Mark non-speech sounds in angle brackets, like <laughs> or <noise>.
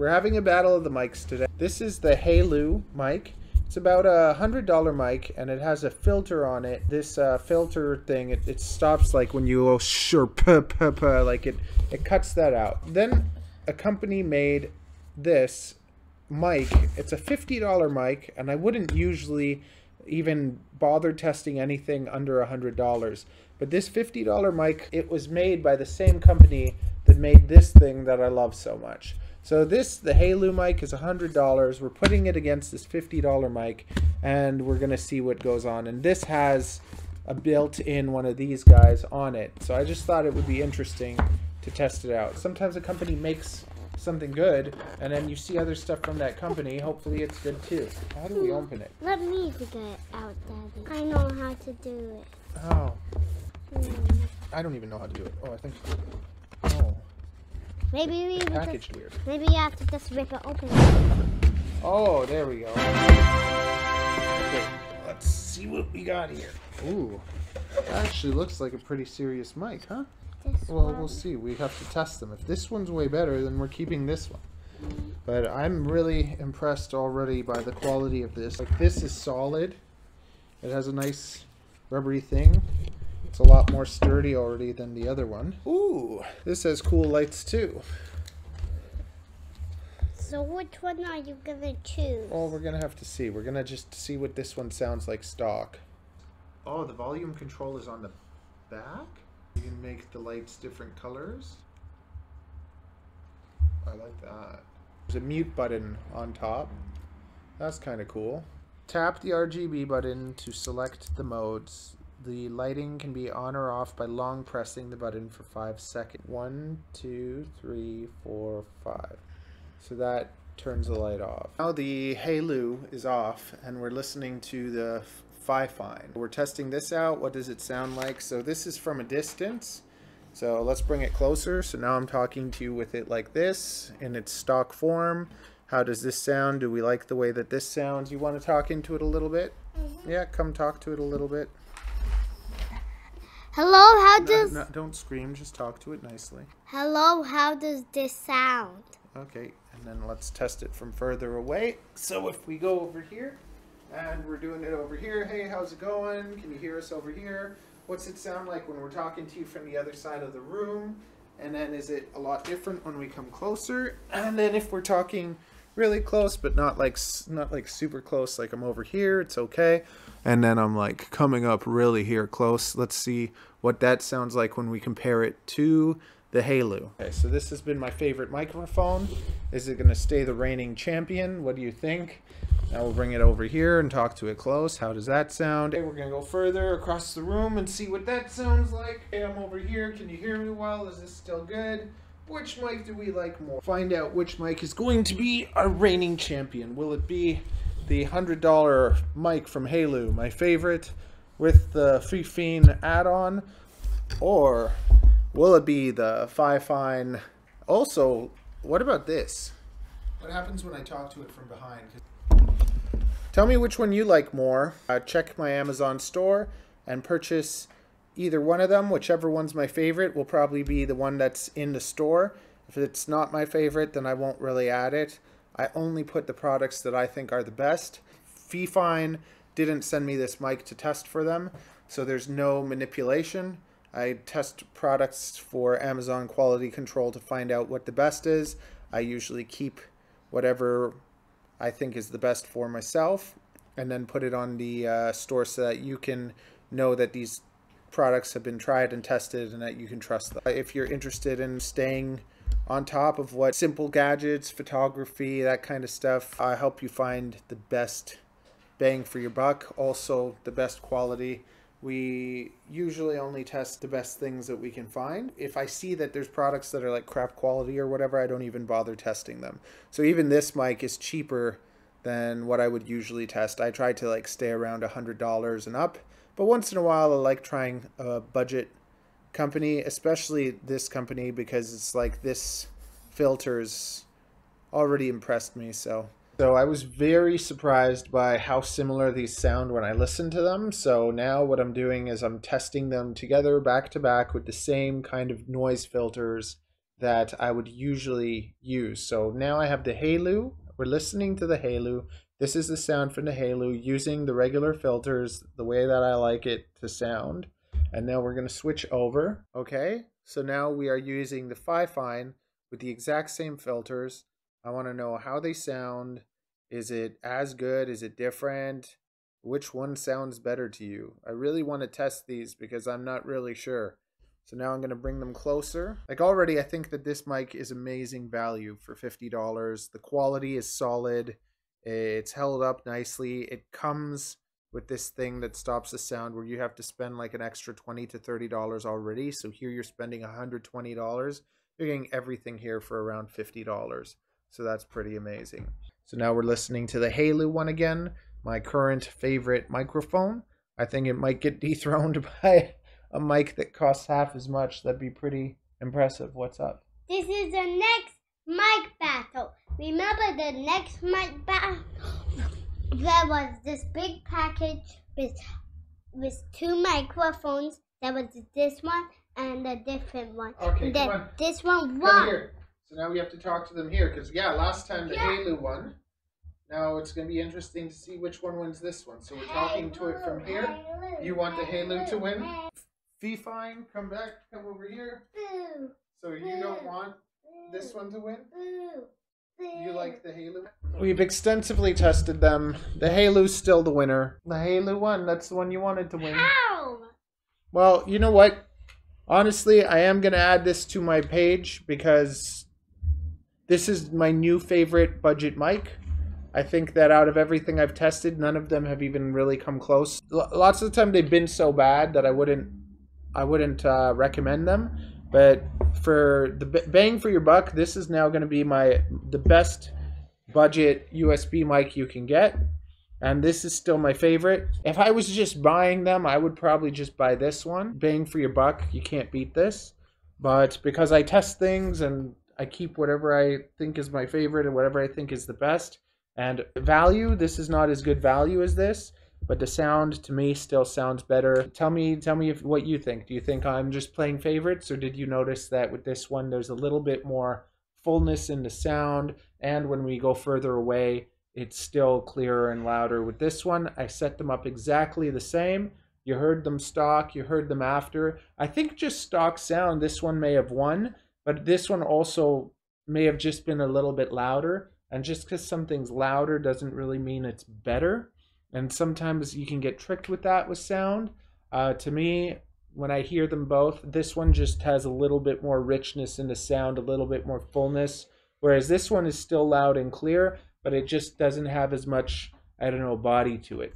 We're having a battle of the mics today. This is the Hailu mic. It's about a hundred dollar mic, and it has a filter on it. This uh, filter thing, it, it stops like when you go sure puh, puh, puh, like it it cuts that out. Then a company made this mic. It's a fifty dollar mic, and I wouldn't usually even bother testing anything under a hundred dollars. But this fifty dollar mic, it was made by the same company that made this thing that I love so much. So this, the Hailu mic is $100. We're putting it against this $50 mic and we're going to see what goes on. And this has a built-in one of these guys on it. So I just thought it would be interesting to test it out. Sometimes a company makes something good and then you see other stuff from that company. Hopefully it's good too. How do we open it? Let me figure it out, Daddy. I know how to do it. Oh, Hmm. I don't even know how to do it. Oh, I think... Maybe we would just, weird. maybe you have to just rip it open. Oh, there we go. Okay, let's see what we got here. Ooh, that actually looks like a pretty serious mic, huh? This Well, one. we'll see. We have to test them. If this one's way better, then we're keeping this one. But I'm really impressed already by the quality of this. Like, this is solid. It has a nice rubbery thing. It's a lot more sturdy already than the other one. Ooh, this has cool lights too. So which one are you gonna choose? Oh, we're gonna have to see. We're gonna just see what this one sounds like stock. Oh, the volume control is on the back. You can make the lights different colors. I like that. There's a mute button on top. That's kind of cool. Tap the RGB button to select the modes. The lighting can be on or off by long pressing the button for five seconds. One, two, three, four, five. So that turns the light off. Now the Hailu is off and we're listening to the Fifine. We're testing this out. What does it sound like? So this is from a distance. So let's bring it closer. So now I'm talking to you with it like this in its stock form. How does this sound? Do we like the way that this sounds? You want to talk into it a little bit? Mm-hmm. Yeah, come talk to it a little bit. Hello, how No, does no, don't scream, just talk to it nicely. Hello, how does this sound? Okay, and then let's test it from further away. So if we go over here, and we're doing it over here, hey, how's it going? Can you hear us over here? What's it sound like when we're talking to you from the other side of the room? And then is it a lot different when we come closer? And then if we're talking really close, but not like not like super close, like I'm over here, it's okay. And then I'm like coming up really here close. Let's see what that sounds like when we compare it to the Halo. Okay, so this has been my favorite microphone. Is it going to stay the reigning champion? What do you think? Now we'll bring it over here and talk to it close. How does that sound? Okay, we're going to go further across the room and see what that sounds like. Okay, I'm over here. Can you hear me well? Is this still good? Which mic do we like more? Find out which mic is going to be our reigning champion. Will it be the $100 mic from Halo, my favorite, with the Fifine add-on? Or will it be the Fifine? Also, what about this? What happens when I talk to it from behind? Tell me which one you like more. Uh, check my Amazon store and purchase either one of them. Whichever one's my favorite will probably be the one that's in the store. If it's not my favorite, then I won't really add it. I only put the products that I think are the best. Fifine didn't send me this mic to test for them, so there's no manipulation. I test products for Amazon quality control to find out what the best is. I usually keep whatever I think is the best for myself and then put it on the uh, store so that you can know that these products have been tried and tested and that you can trust them. If you're interested in staying on top of what simple gadgets, photography, that kind of stuff, I help you find the best bang for your buck, also the best quality. We usually only test the best things that we can find. If I see that there's products that are like crap quality or whatever, I don't even bother testing them. So even this mic is cheaper than what I would usually test. I try to like stay around a hundred dollars and up, but once in a while I like trying a budget company, especially this company because it's like this filters already impressed me. So so I was very surprised by how similar these sound when I listen to them. So now what I'm doing is I'm testing them together back to back with the same kind of noise filters that I would usually use. So now I have the Halu. We're listening to the Halu. This is the sound from the Halu using the regular filters the way that I like it to sound. And now we're going to switch over. Okay, so now we are using the Fifine with the exact same filters. I want to know how they sound. Is it as good? Is it different? Which one sounds better to you? I really want to test these because I'm not really sure. So now I'm going to bring them closer. Like already, I think that this mic is amazing value for $50. The quality is solid. It's held up nicely. It comes with this thing that stops the sound where you have to spend like an extra 20 to $30 already. So here you're spending $120. You're getting everything here for around $50. So that's pretty amazing. So now we're listening to the Halo one again, my current favorite microphone. I think it might get <laughs> dethroned by a mic that costs half as much. That'd be pretty impressive. What's up? This is the next mic battle. Remember the next mic battle? There was this big package with with two microphones. There was this one and a different one. Okay, And come then on. this one Come won. here. So now we have to talk to them here because yeah, last time the Yeah. Halu won. Now it's going to be interesting to see which one wins this one. So we're talking to it from here. You want the Halu to win? Fifine, come back, come over here. Boo, So you don't want boo, this one to win? boo, boo. You like the Halo? We've extensively tested them. The Halo's still the winner. The Halo won. That's the one you wanted to win. How? Well, you know what? Honestly, I am going to add this to my page because this is my new favorite budget mic. I think that out of everything I've tested, none of them have even really come close. L- lots of the time they've been so bad that I wouldn't I wouldn't uh, recommend them. But for the bang for your buck, this is now going to be my the best budget USB mic you can get and this is still my favorite. If I was just buying them, I would probably just buy this one. Bang for your buck, you can't beat this. But because I test things and I keep whatever I think is my favorite and whatever I think is the best, and value, this is not as good value as this, but the sound to me still sounds better. Tell me, tell me if what you think. Do you think I'm just playing favorites, or did you notice that with this one there's a little bit more fullness in the sound, and when we go further away, it's still clearer and louder. With this one, I set them up exactly the same. You heard them stock, you heard them after. I think just stock sound, this one may have won, but this one also may have just been a little bit louder. And just because something's louder doesn't really mean it's better. And sometimes you can get tricked with that with sound. Uh, to me, when I hear them both, this one just has a little bit more richness in the sound, a little bit more fullness. Whereas this one is still loud and clear, but it just doesn't have as much, I don't know, body to it.